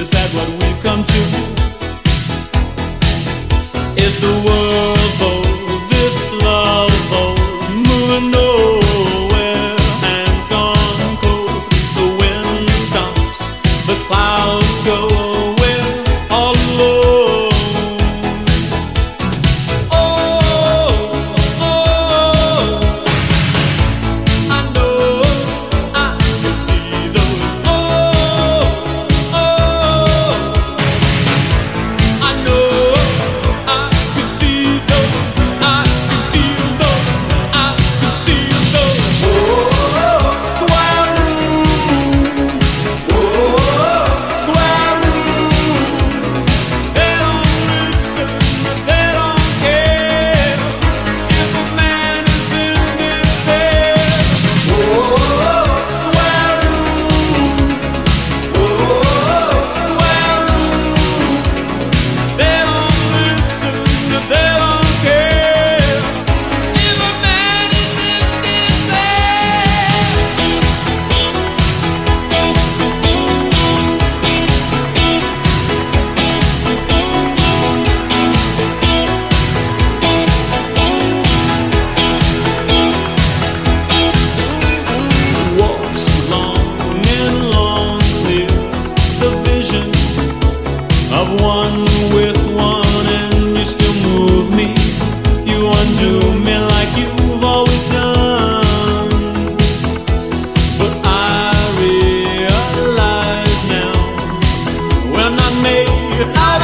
is that what we've come to? Is the world one with one and you still move me. You undo me like you've always done. But I realize now we're not made. I